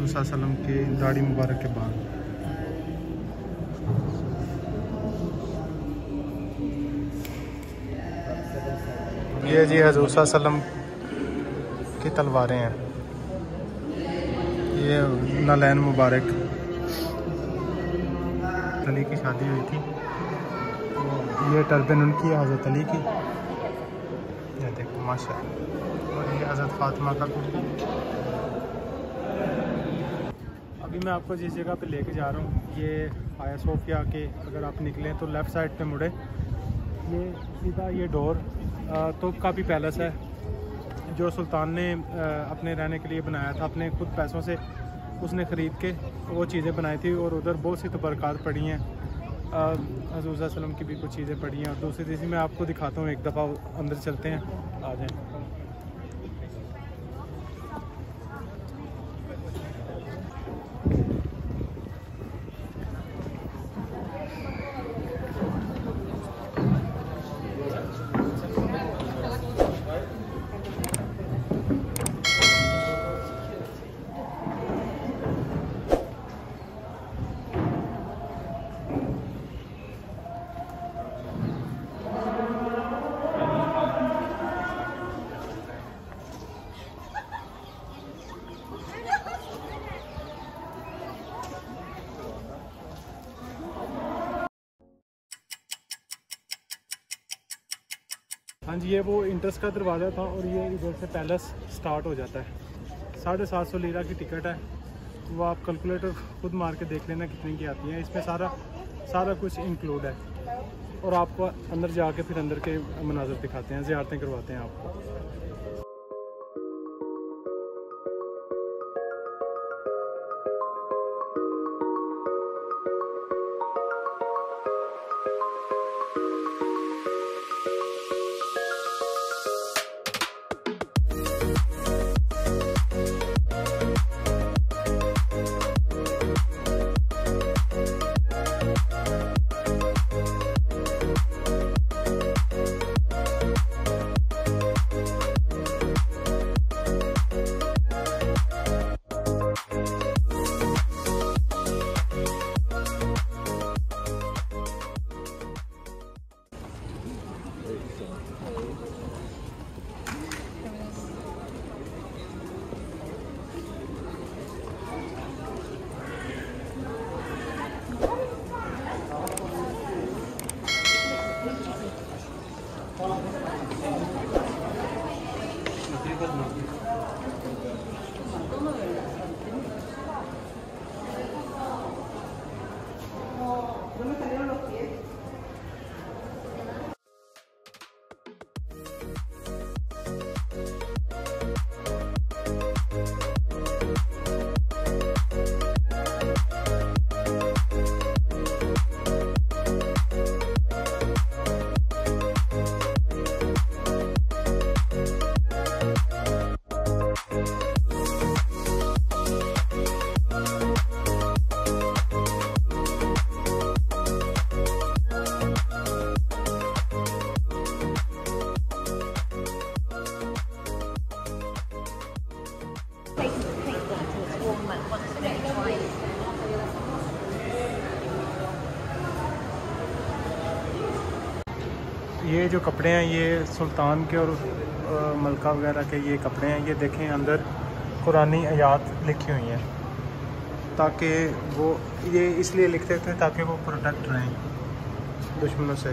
حضور صلی اللہ علیہ وسلم کے داڑھی مبارک کے بعد۔ یہ جی حضور صلی اللہ علیہ وسلم کی تلواریں ہیں۔ یہ نالین مبارک۔ علی کی شادی ہوئی تھی۔ یہ ٹربن ان کی، حضرت علی کی۔ یہ دیکھو ماشاء اور یہ حضرت فاطمہ کا کچھ ابھی میں آپ کو جس جگہ پہ لے کے جا رہا ہوں، یہ آیا صوفیہ کے اگر آپ نکلیں تو left side پہ مڑے۔ یہ سیدھا یہ ڈور توپ کاپی palace ہے۔ جو سلطان نے اپنے رہنے کے لیے بنایا تھا، اپنے خود پیسوں سے اس نے خرید کے وہ چیزیں بنائی تھی اور ادھر بہت سی تبرکات پڑی ہیں۔ حضور وسلم کی بھی کچھ چیزیں پڑی ہیں۔ اور دوسری چیزیں میں آپ کو دکھاتا ہوں، ایک دفعہ اندر چلتے ہیں۔ آ جائیں۔ ہاں جی یہ وہ entrance کا دروازہ تھا اور یہ ادھر سے palace start ہو جاتا ہے۔ ساڑھے سات سو لیرہ کی ٹکٹ ہے۔ وہ آپ calculator خود مار کے دیکھ لینا کتنے کی آتی ہیں۔ اس میں سارا سارا کچھ include ہے۔ اور آپ کو اندر جا کے پھر اندر کے مناظر دکھاتے ہیں، زیارتیں کرواتے ہیں آپ کو۔ یہ جو کپڑے ہیں، یہ سلطان کے اور ملکہ وغیرہ کے یہ کپڑے ہیں۔ یہ دیکھیں، اندر قرآن آیات لکھی ہوئی ہیں۔ تاکہ وہ، یہ اس لیے لکھتے تھے تاکہ وہ protect رہیں دشمنوں سے۔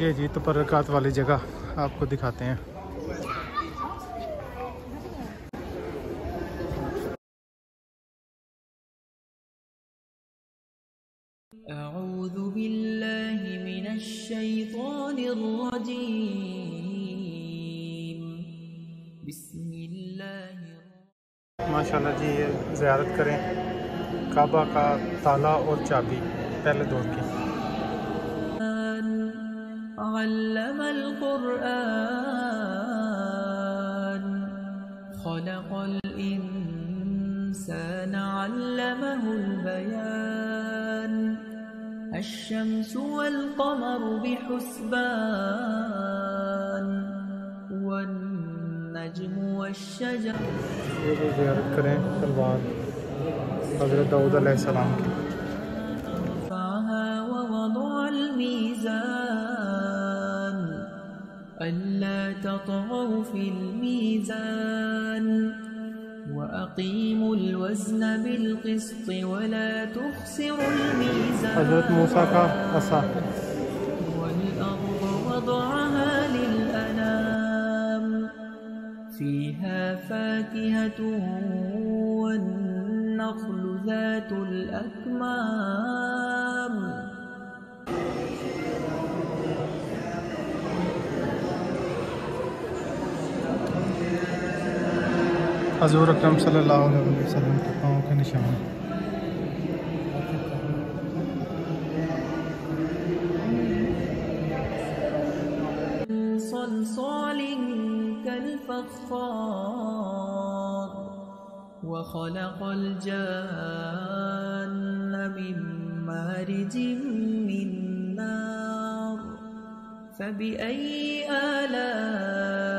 جی جی پرکات والی جگہ آپ کو دکھاتے ہیں۔ اعوذ باللہ من الشیطان الرجیم بسم اللہ ماشاءاللہ جی یہ زیارت کریں کعبہ کا تالا اور چابی پہلے دور کی۔ علم القرآن. خلق الإنسان علمه البيان. الشمس والقمر بحسبان. والنجم والشجر. زيارة كريم البعض حضرت داود عليه السلام ألا تطغوا في الميزان وأقيموا الوزن بالقسط ولا تخسروا الميزان حضرت موسى کا والأرض وضعها للأنام فيها فاكهة والنخل ذات الأكمام. हजूर अकरम सल्लल्लाहु अलैहि वसल्लम के पाँव के निशान صلصال كالفخار وخلق الجان من مارج من نار فبأي آلاء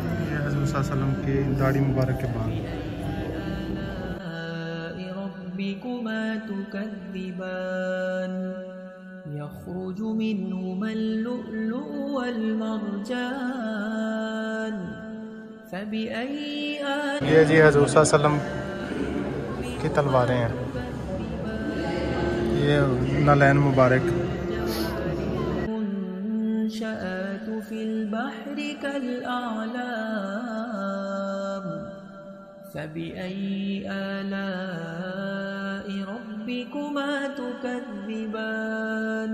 حضور صلی اللہ علیہ وسلم کے داڑھی مبارک کے بعد۔ يخرج منهما اللؤلؤ والمرجان فبأي آل یہ جی حضور صلی اللہ علیہ وسلم کی تلواریں ہیں۔ یہ نالین مبارک۔ المنشآت في البحر كالأعلام فبأي آلاء ربكما تكذبان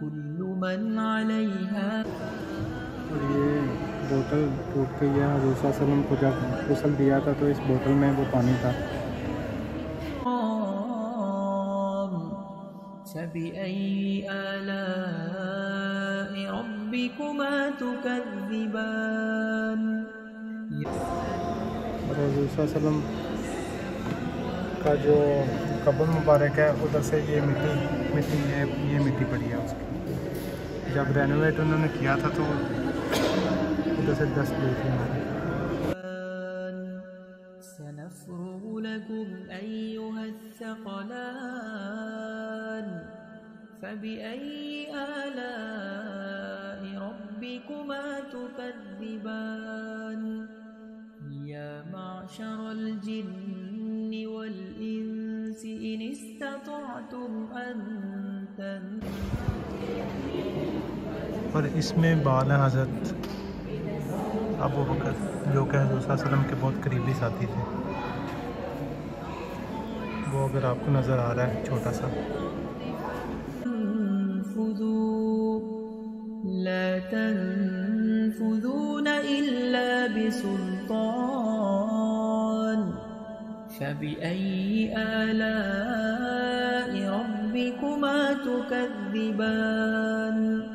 كل من عليها और ये बोतल टूट गई है हजूर वसल्लम को जब गुसल दिया था तो इस बोतल में वो पानी था فبأي آلاء ربكما تكذبان؟ اور حضور صلی اللہ علیہ وسلم کا جو قبر مبارک ہے، ادھر سے یہ مٹی مٹی یہ یہ مٹی پڑی ہے اس کی۔ جب renovate انہوں نے کیا تھا تو ادھر سے دس پیڑ مارے ہمارے۔ سنفرغ لكم أيها الثقلان فبأي آلاء ربكما تكذبان يا معشر الجن والإنس إن استطعتم أن تنفذوا और इसमें बाल ابو بکر، جو کہ حضور صلی اللہ علیہ وسلم کے بہت قریبی ساتھی تھے۔ وہ اگر آپ کو نظر آ رہا ہے، چھوٹا سا۔ لا تنفذون إلا بسلطان. فبأي آلاء ربكما تكذبان؟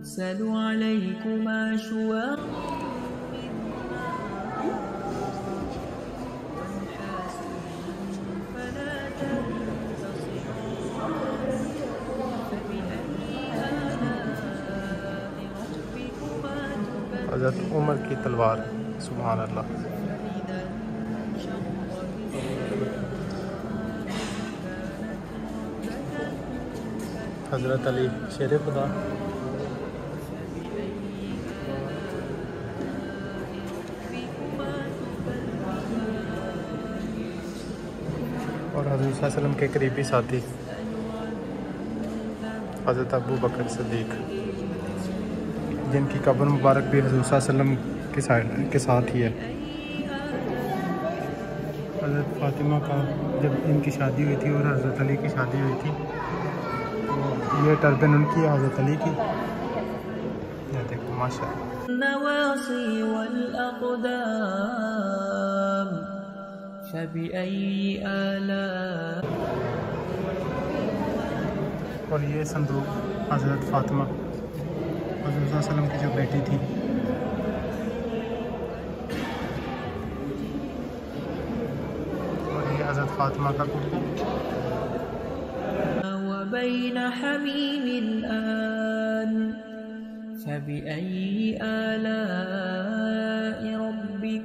يرسل عليكما شواق حضرت عمر کی تلوار سبحان اللہ۔ حضرت علی شیر خدا۔ علیہ وسلم کے قریبی ساتھی، حضرت ابو بکر صدیق، جن کی قبر مبارک بھی حضور صلی اللہ علیہ وسلم کے ساتھ ہی ہے۔ حضرت فاطمہ کا جب ان کی شادی ہوئی تھی اور حضرت علی کی شادی ہوئی تھی یہ ٹربن ان کی، حضرت علی کی۔ یہ دیکھو ماشاء اللہ فبأي آلاء और ये संदूक हज़रत फ़ातिमा हज़रत वसल्लम की जो बेटी थी और ये हज़रत फ़ातिमा का कुर्ता وبين حميم آن فبأي آلاء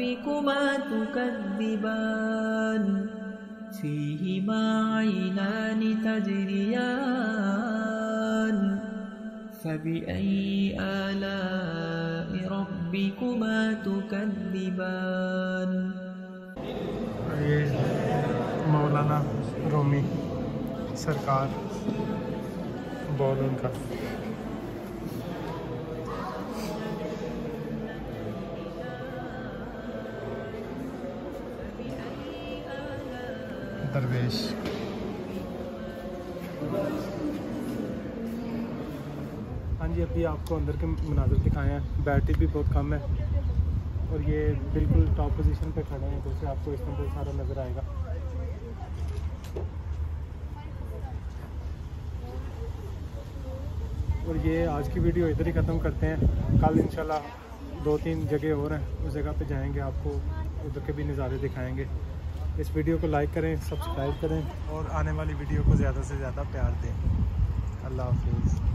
ربكما تكذبان فيهما عينان تجريان فبأي آلاء ربكما تكذبان और ये मौलाना रोमी सरकार बॉल उनका vez. ہاں جی ابھی آپ کو اندر کے مناظر دکھائے ہیں۔ بیٹری بھی بہت کم ہے۔ اور یہ بالکل top position پہ کھڑے ہیں، جیسے آپ کو اس استنبول سارا نظر آئے گا۔ اور یہ آج کی ویڈیو ادھر ہی ختم کرتے ہیں۔ کل انشاءاللہ دو تین جگہ اور ہیں، اس جگہ پہ جائیں گے، آپ کو ادھر کے بھی نظارے دکھائیں گے۔ اس ویڈیو کو like کریں، subscribe کریں اور آنے والی ویڈیو کو زیادہ سے زیادہ پیار دیں۔ اللہ حافظ۔